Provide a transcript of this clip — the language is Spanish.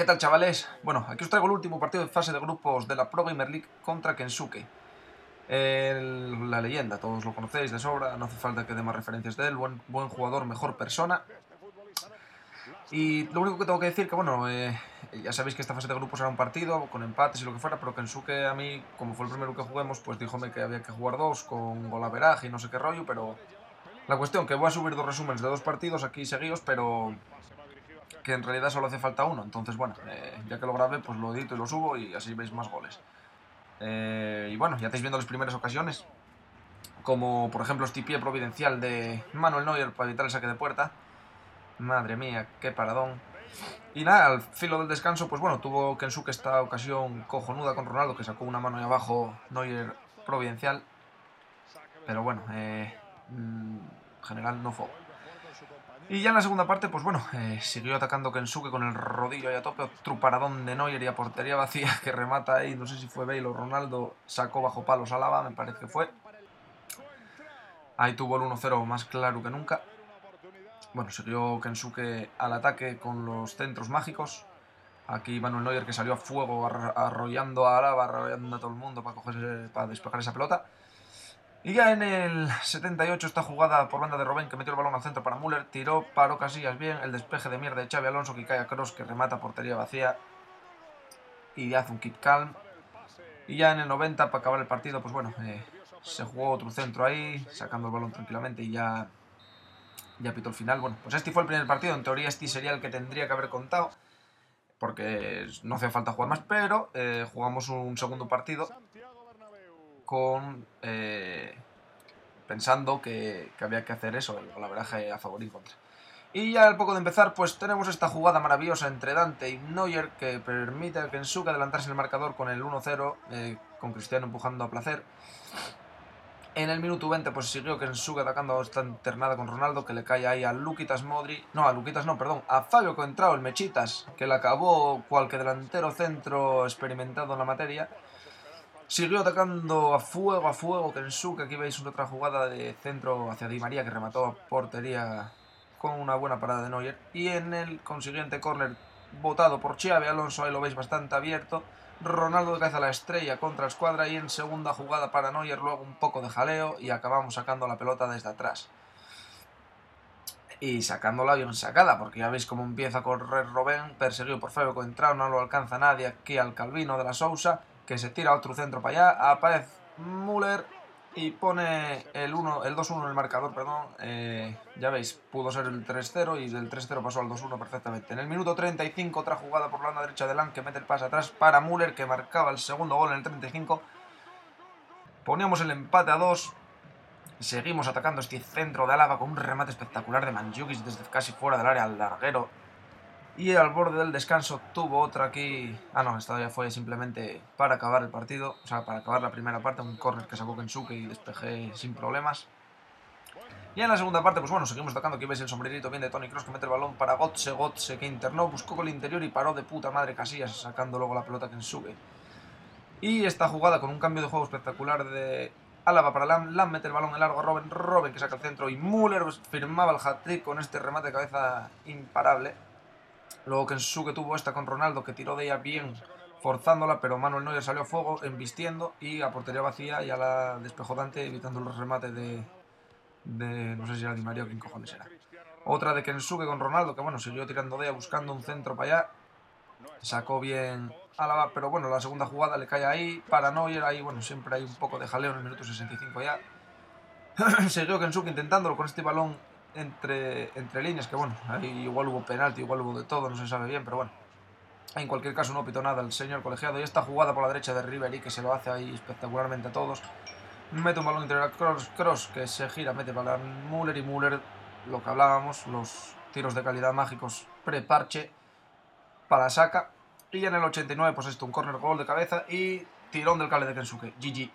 ¿Qué tal chavales? Bueno, aquí os traigo el último partido de fase de grupos de la Pro Gamer League contra Kensuke. El- la leyenda, todos lo conocéis de sobra, no hace falta que dé más referencias de él, buen, buen jugador, mejor persona. Y lo único que tengo que decir que, bueno, eh, ya sabéis que esta fase de grupos era un partido, con empates y lo que fuera, pero Kensuke a mí, como fue el primero que juguemos, pues díjome que había que jugar dos con golaveraje y no sé qué rollo, pero... La cuestión, que voy a subir dos resúmenes de dos partidos aquí seguidos, pero que en realidad solo hace falta uno. Entonces, bueno, eh, ya que lo grabé, pues lo edito y lo subo y así veis más goles. Eh, y bueno, ya estáis viendo las primeras ocasiones, como por ejemplo este pie providencial de Manuel Neuer para evitar el saque de puerta. Madre mía, qué paradón. Y nada, al filo del descanso, pues bueno, tuvo Kensuke esta ocasión cojonuda con Ronaldo, que sacó una mano ahí abajo, Neuer providencial. Pero bueno, eh, mm, en general no fue. Y ya en la segunda parte, pues bueno, eh, siguió atacando Kensuke con el rodillo ahí a tope, otro paradón de Neuer y a portería vacía que remata ahí, no sé si fue Bale o Ronaldo, sacó bajo palos Álava, me parece que fue. Ahí tuvo el 1-0 más claro que nunca. Bueno, siguió Kensuke al ataque con los centros mágicos. Aquí Manuel Neuer que salió a fuego arro- arrollando a Álava, arrollando a todo el mundo para, coger, para despejar esa pelota. Y ya en el 78 esta jugada por banda de Robben que metió el balón al centro para Müller, tiró, paró Casillas bien, el despeje de mierda de Xavi Alonso que cae a Cross que remata portería vacía y hace un kit calm. Y ya en el 90 para acabar el partido, pues bueno, eh, se jugó otro centro ahí, sacando el balón tranquilamente y ya, ya pitó el final. Bueno, pues este fue el primer partido, en teoría este sería el que tendría que haber contado, porque no hace falta jugar más, pero eh, jugamos un segundo partido con eh, pensando que, que había que hacer eso, el golaveraje a favor y contra. Y ya al poco de empezar, pues tenemos esta jugada maravillosa entre Dante y Neuer que permite a Kensuke adelantarse en el marcador con el 1-0, eh, con Cristiano empujando a placer. En el minuto 20 pues siguió Kensuke atacando esta internada con Ronaldo que le cae ahí a Luquitas Modri, no, a Luquitas no, perdón, a Fabio Coentrao, el Mechitas, que le acabó cual que delantero centro experimentado en la materia. Siguió atacando a fuego, a fuego Kensuke. Aquí veis otra jugada de centro hacia Di María que remató a portería con una buena parada de Neuer. Y en el consiguiente córner votado por Xavi Alonso, ahí lo veis bastante abierto. Ronaldo de cabeza a la estrella contra la escuadra y en segunda jugada para Neuer luego un poco de jaleo y acabamos sacando la pelota desde atrás. Y sacándola bien sacada, porque ya veis cómo empieza a correr Robben, perseguido por Fabio Coentrao, no lo alcanza nadie aquí al Calvino de la Sousa que se tira otro centro para allá, aparece Müller y pone el 1, el 2-1 en el marcador, perdón. Eh, ya veis, pudo ser el 3-0 y del 3-0 pasó al 2-1 perfectamente. En el minuto 35 otra jugada por la banda derecha de Lang que mete el pase atrás para Müller que marcaba el segundo gol en el 35. Poníamos el empate a 2. Seguimos atacando este centro de Álava con un remate espectacular de Manjukis desde casi fuera del área al larguero. Y al borde del descanso tuvo otra aquí. Ah, no, esta ya fue simplemente para acabar el partido. O sea, para acabar la primera parte. Un córner que sacó Kensuke y despejé sin problemas. Y en la segunda parte, pues bueno, seguimos atacando. Aquí veis el sombrerito bien de Tony Cross que mete el balón para Gotze. Gotze que internó, buscó con el interior y paró de puta madre Casillas, sacando luego la pelota Kensuke. Y esta jugada con un cambio de juego espectacular de Álava para Lam. Lam mete el balón en largo a Robben. Robben que saca el centro. Y Müller firmaba el hat-trick con este remate de cabeza imparable. Luego Kensuke tuvo esta con Ronaldo que tiró de ella bien forzándola, pero Manuel Neuer salió a fuego embistiendo y a portería vacía ya la despejó Dante evitando los remates de, de no sé si era Di María o quién cojones era. Otra de Kensuke con Ronaldo que bueno, siguió tirando de ella buscando un centro para allá. Sacó bien Álava, pero bueno, la segunda jugada le cae ahí para Neuer, ahí bueno, siempre hay un poco de jaleo en el minuto 65 ya. Siguió Kensuke intentándolo con este balón entre, entre líneas, que bueno, ahí igual hubo penalti, igual hubo de todo, no se sabe bien, pero bueno. En cualquier caso no pitó nada el señor colegiado. Y esta jugada por la derecha de Ribery, que se lo hace ahí espectacularmente a todos. Mete un balón interior a Cross, Cross que se gira, mete para Müller y Müller, lo que hablábamos, los tiros de calidad mágicos pre-parche para saca. Y en el 89, pues esto, un corner gol de cabeza y tirón del cable de Kensuke. GG.